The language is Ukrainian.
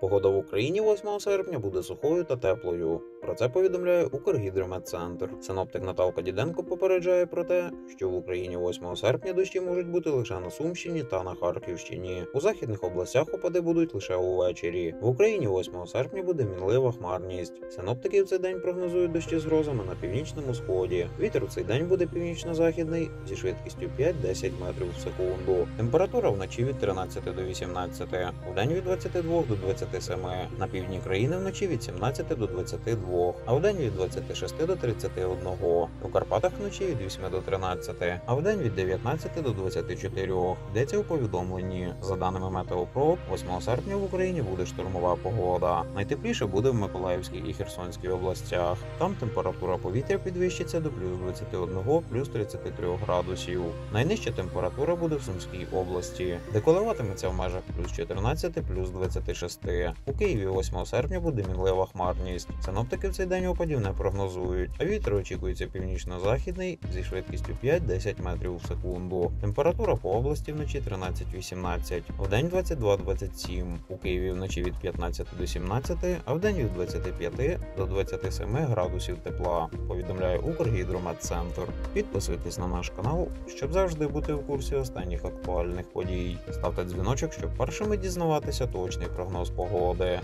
Погода в Україні 8 серпня буде сухою та теплою. Про це повідомляє Укргідрометцентр. Синоптик Наталка Діденко попереджає про те, що в Україні 8 серпня дощі можуть бути лише на Сумщині та на Харківщині. У західних областях опади будуть лише увечері. В Україні 8 серпня буде мінлива хмарність. Синоптики в цей день прогнозують дощі з грозами на північному сході. Вітер у цей день буде північно-західний зі швидкістю 5-10 метрів в секунду. Температура вночі від 13 до 18, у день від 22 до 27, на півдні країни вночі від 17 до 22, а в день від 26 до 31, у Карпатах вночі від 8 до 13, а в день від 19 до 24. Йдеться у повідомленні. За даними Метеопро, 8 серпня в Україні буде штормова погода. Найтепліше буде в Миколаївській і Херсонській областях. Там температура повітря підвищиться до плюс 21, плюс 33 градусів. Найнижча температура буде в Сумській області, де коливатиметься в межах плюс 14, плюс 26. У Києві 8 серпня буде мінлива хмарність. Синоптики в цей день опадів не прогнозують, а вітер очікується північно-західний зі швидкістю 5-10 метрів в секунду. Температура по області вночі 13-18, вдень 22-27. У Києві вночі від 15 до 17, а вдень від 25 до 27 градусів тепла. Повідомляє Укргідрометцентр. Підписуйтесь на наш канал, щоб завжди бути в курсі останніх актуальних подій. Ставте дзвіночок, щоб першими дізнаватися точний прогноз погоди.